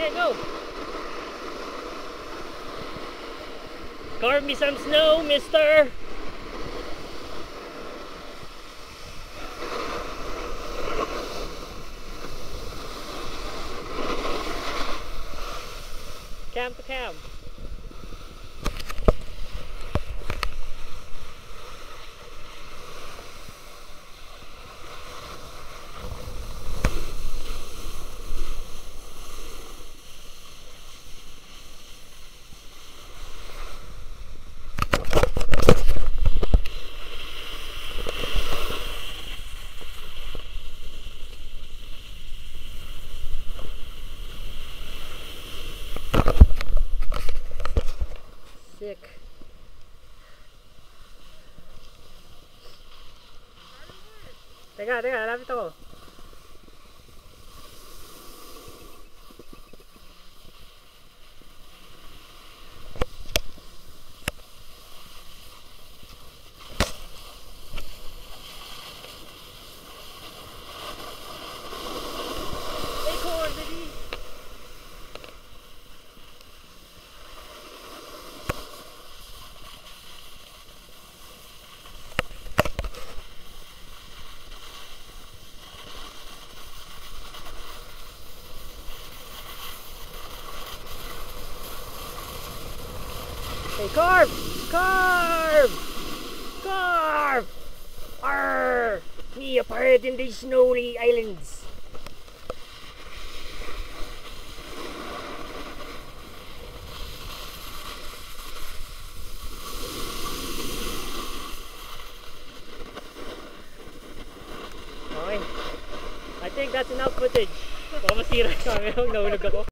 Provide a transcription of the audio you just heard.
here, go. Carve me some snow, mister. Camp to camp. Sick. Teka, teka, lapit ako. Acorn, baby! Hey, carve! Carve! Carve! Arr! Me a pirate in the snowy islands. Okay. I think that's enough footage. Baka masira yung camera. Nahulog ako.